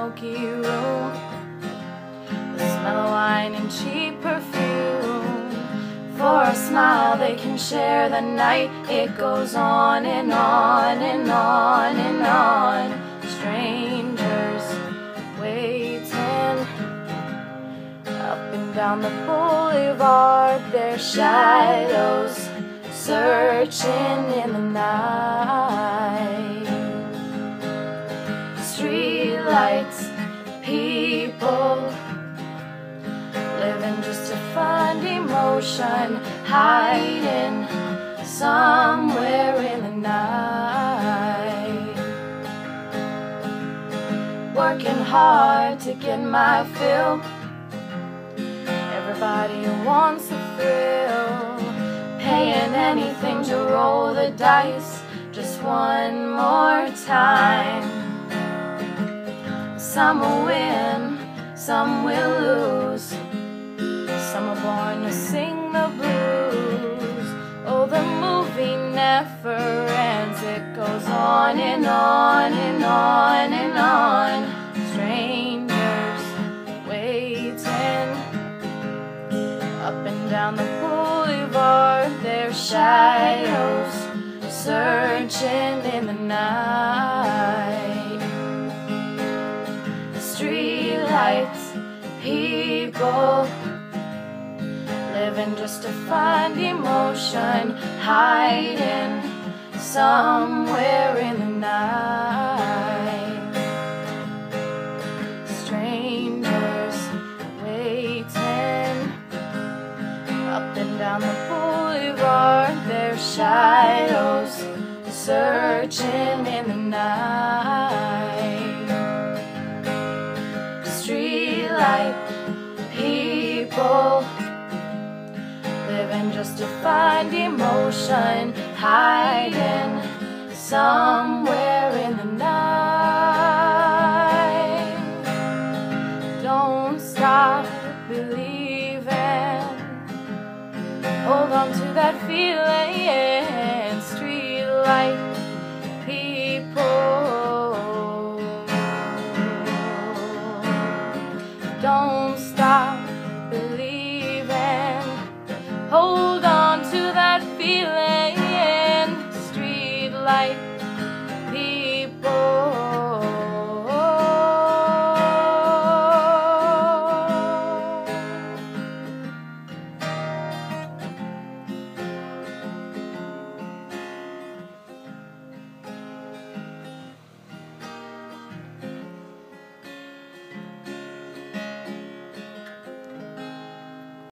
Smoky room, the smell of wine and cheap perfume. For a smile they can share the night. It goes on and on and on and on. Strangers waiting up and down the boulevard, their shadows searching in the lights, people living just to find emotion, hiding somewhere in the night. Working hard to get my fill. Everybody wants a thrill, paying anything to roll the dice just one more time. Some will win, some will lose. Some are born to sing the blues. Oh, the movie never ends, it goes on and on and on and on. Strangers waiting up and down the boulevard, their shadows searching in the night. Just to find emotion, hiding somewhere in the night. Strangers waiting up and down the boulevard, their shadows searching in the night. Living just to find emotion, hiding somewhere in the night. Don't stop believing. Hold on to that feeling. Street light